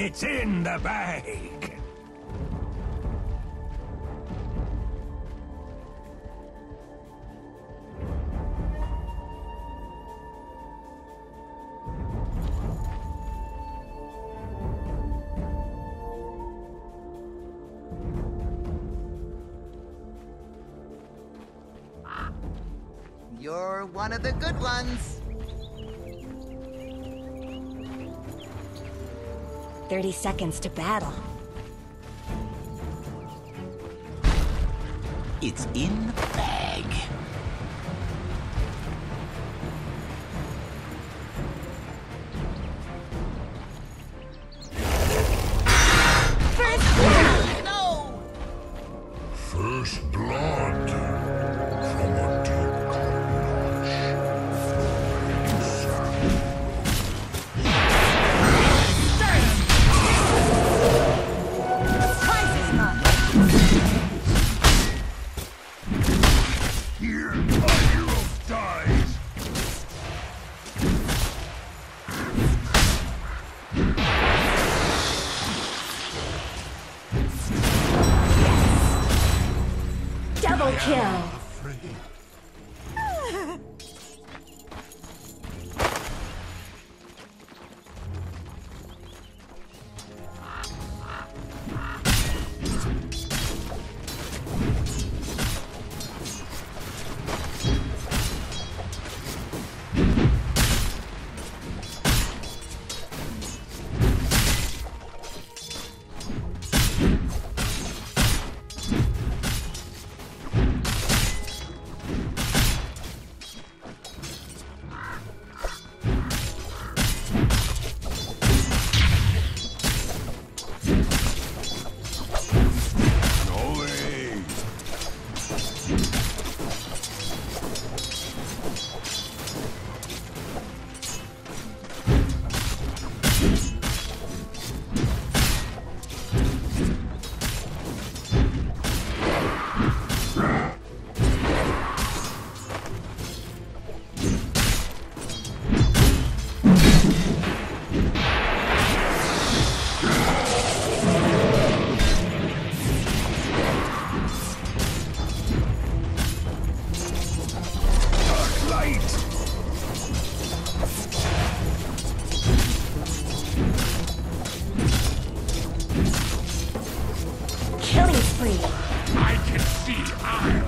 It's in the bag. You're one of the good ones. 30 seconds to battle. It's in the bag. First blood! No! First blood free. I can see I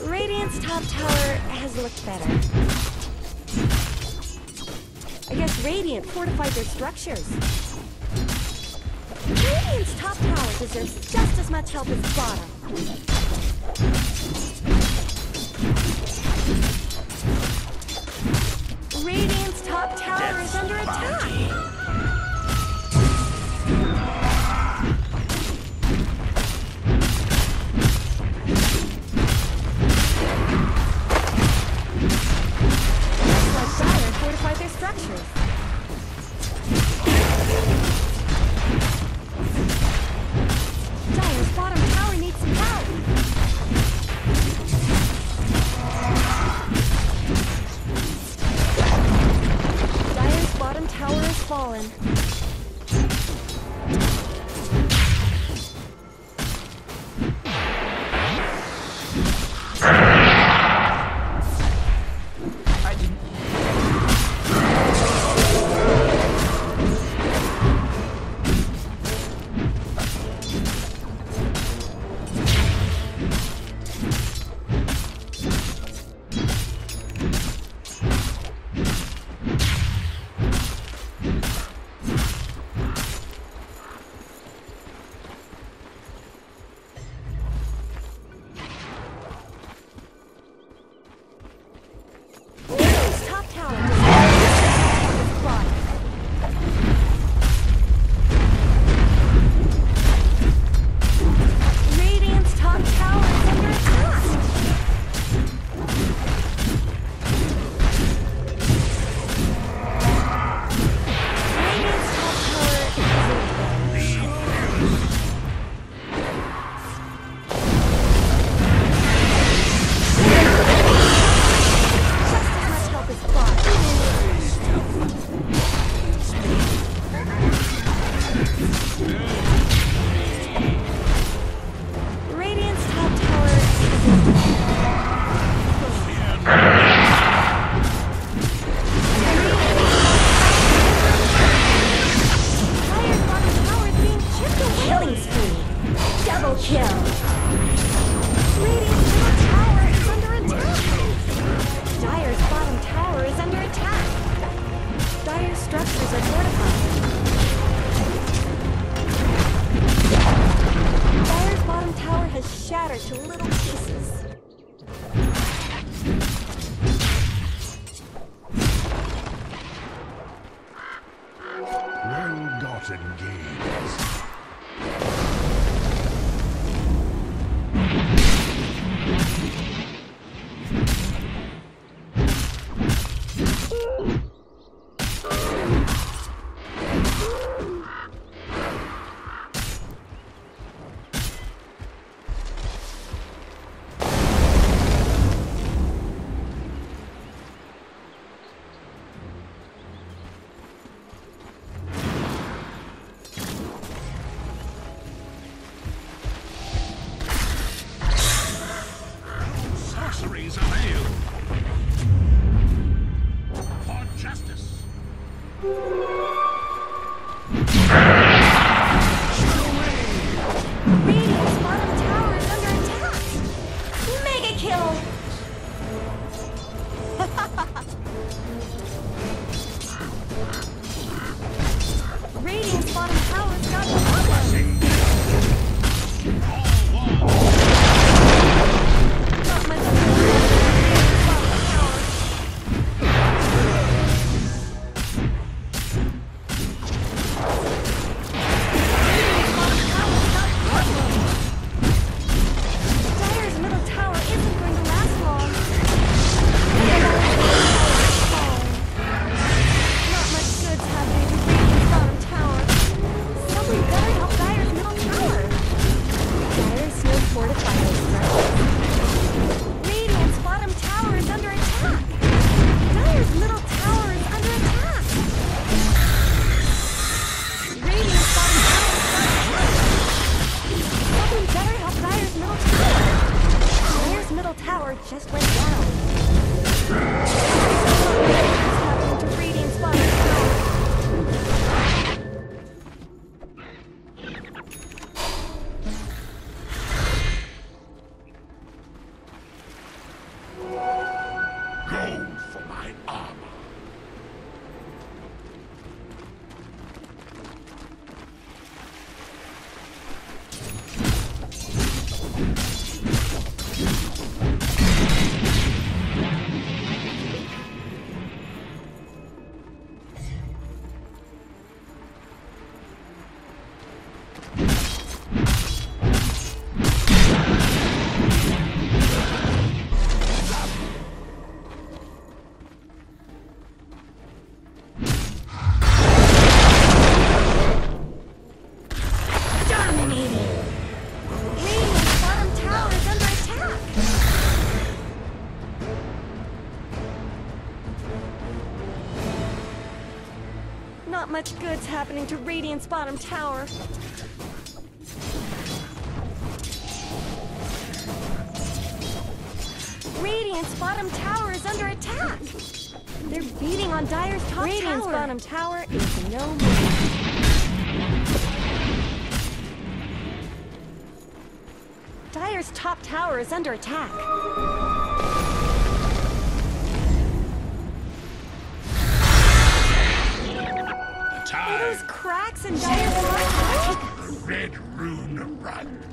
Radiant's top tower has looked better. I guess Radiant fortified their structures. Radiant's top tower deserves just as much help as bottom. Radiant's top tower is under attack! much good's happening to Radiant's bottom tower. Radiant's bottom tower is under attack! They're beating on Dire's top Radiant's tower! Radiant's bottom tower is no more. Dire's top tower is under attack. cracks and dire The Red Rune runs.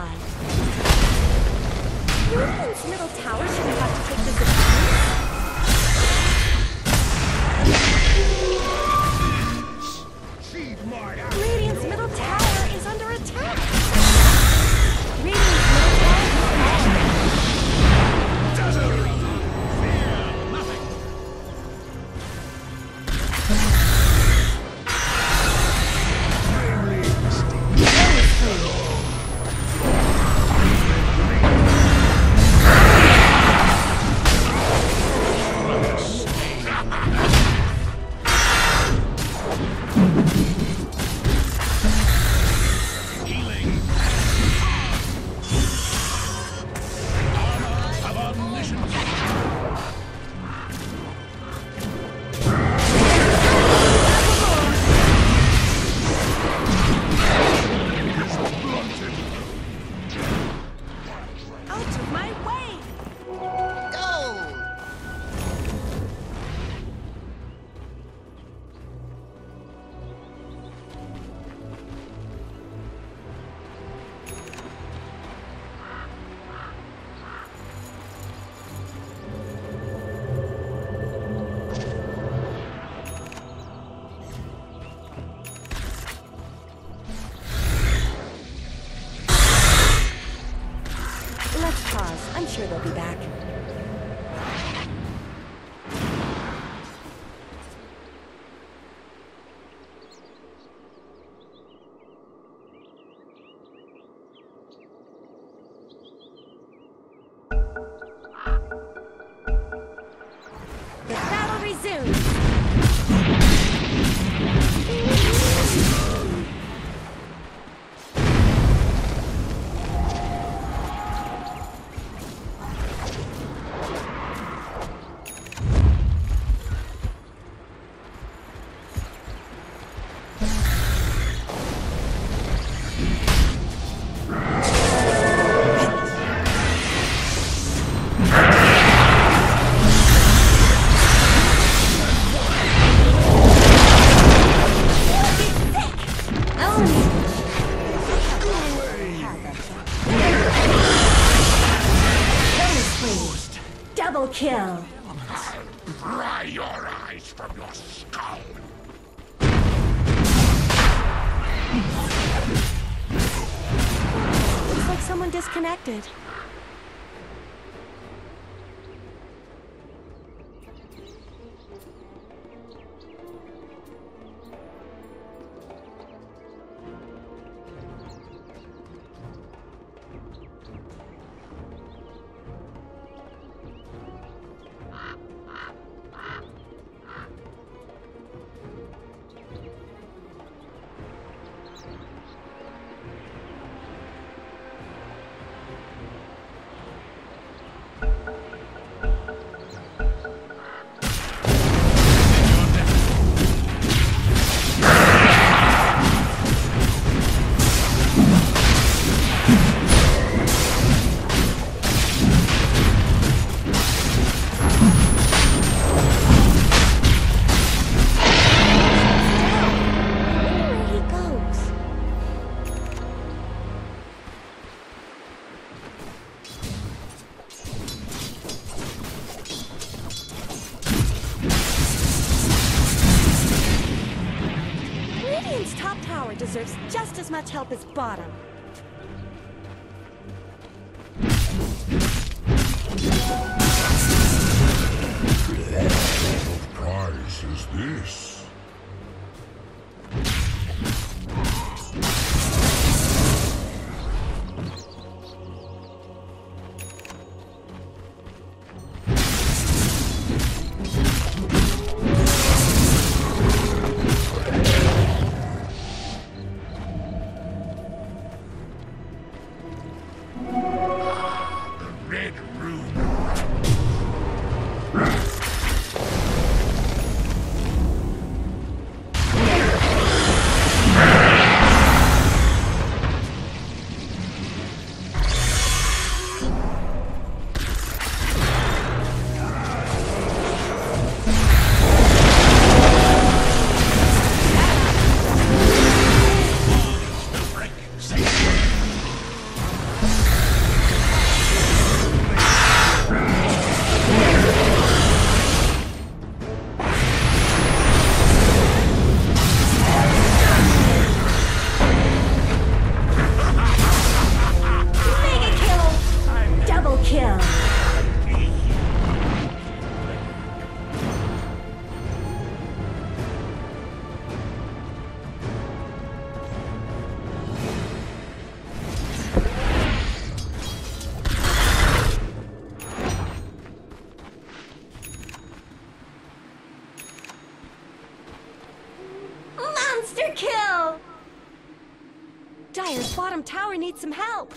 fortified. Your middle tower just as much help as bottom. What prize is this? need some help.